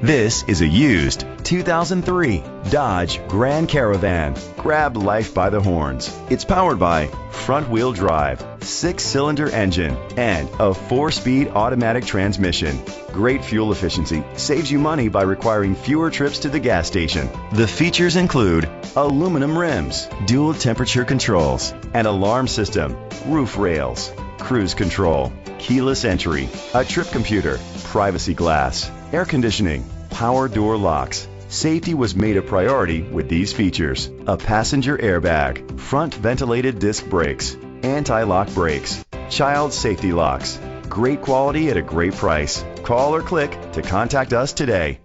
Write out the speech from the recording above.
This is a used 2003 Dodge Grand Caravan. Grab life by the horns. It's powered by front wheel drive, six cylinder engine, and a four speed automatic transmission. Great fuel efficiency saves you money by requiring fewer trips to the gas station. The features include aluminum rims, dual temperature controls, an alarm system, roof rails, cruise control, keyless entry, a trip computer, privacy glass, air conditioning, power door locks. Safety was made a priority with these features. A passenger airbag, front ventilated disc brakes, anti-lock brakes, child safety locks. Great quality at a great price. Call or click to contact us today.